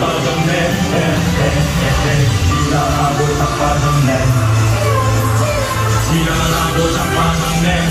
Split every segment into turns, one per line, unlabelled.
빠졌네. 지나가고 자빠졌네.
지나가고 자빠졌네.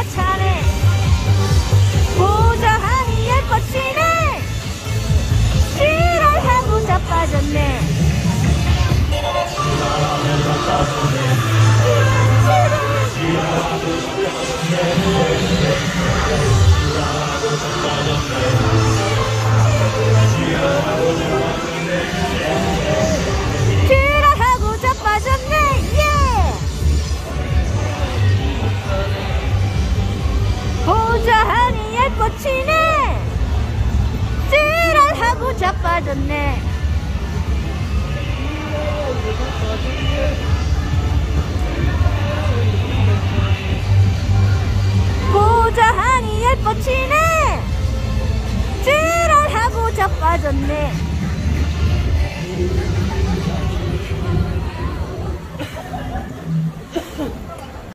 꽂히네. 쓰랄하고 자빠졌네. 고자하니 예뻐치네. 쓰랄하고 자빠졌네.